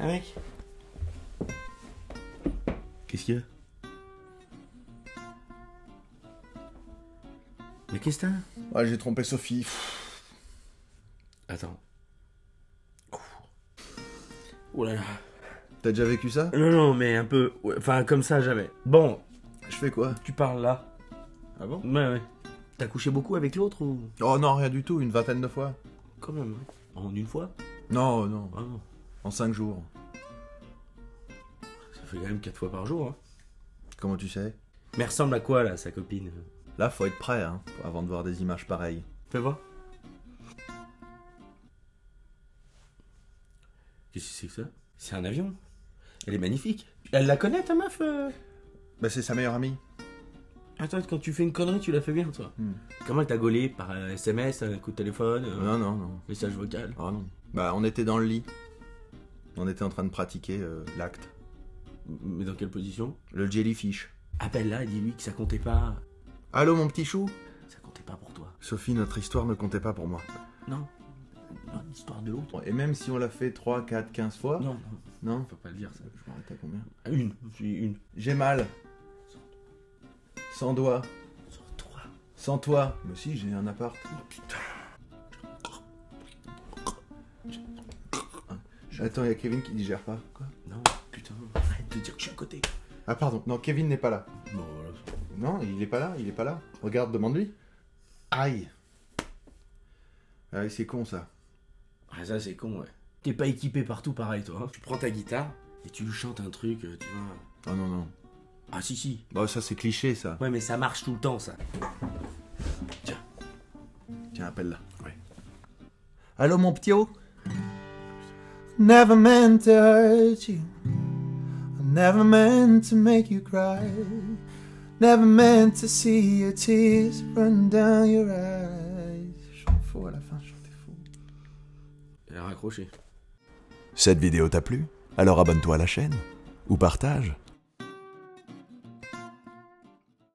Un mec Qu'est-ce qu'il y a? Mais qu'est-ce que t'as? Ouais, j'ai trompé Sophie. Attends. Oh là là. T'as déjà vécu ça? Non, non, mais un peu. ouais, Enfin, comme ça, jamais. Bon, Je fais quoi? Tu parles là. Ah bon? Ouais, ouais. T'as couché beaucoup avec l'autre ou? Oh non, rien du tout, une vingtaine de fois. Quand même. hein. En une fois? Non, non, Ah non. En cinq jours. Ça fait quand même quatre fois par jour. Hein. Comment tu sais? Mais elle ressemble à quoi là, sa copine? Là, faut être prêt, hein, avant de voir des images pareilles. Fais voir. Qu'est-ce que c'est que ça? C'est un avion. Elle est magnifique. Elle la connaît ta meuf euh? Bah, c'est sa meilleure amie. Attends, quand tu fais une connerie, tu la fais bien toi. Hmm. Comment elle t'a gaulé? Par euh, SMS, un coup de téléphone, euh, Non, non, non. message vocal? Ah non. Bah, on était dans le lit. On était en train de pratiquer euh, l'acte. Mais dans quelle position? Le jellyfish. Appelle-la et dis-lui que ça comptait pas. Allô, mon petit chou? Ça comptait pas pour toi. Sophie, notre histoire ne comptait pas pour moi. Non. Non, l'histoire de l'autre. Et même si on l'a fait 3, 4, 15 fois? Non, non, Non faut pas le dire ça. Je m'arrête à combien? Une, j'ai une. J'ai mal. Sans doigt. Sur toi. Sans toi. Mais si, j'ai un appart. Putain. Attends, il y a Kevin qui digère pas. Quoi? Non, putain, arrête de dire que je suis à côté. Ah, pardon. Non, Kevin n'est pas là. Bon, voilà. Non, il est pas là, il est pas là. Regarde, demande-lui. Aïe. Ah, c'est con ça. Ah, ça c'est con, ouais. T'es pas équipé partout pareil, toi. hein. Tu prends ta guitare et tu lui chantes un truc, euh, tu vois. Ah non, non. Ah, si, si. Bah, ça c'est cliché ça. Ouais, mais ça marche tout le temps, ça. Tiens, appelle-la. Ouais. Allô, mon ptio Never meant to hurt you. Never meant to make you cry. Never meant to see your tears run down your eyes. Chante faux à la fin, chantez faux. Elle a raccroché. Cette vidéo t'a plu? Alors abonne-toi à la chaîne ou partage.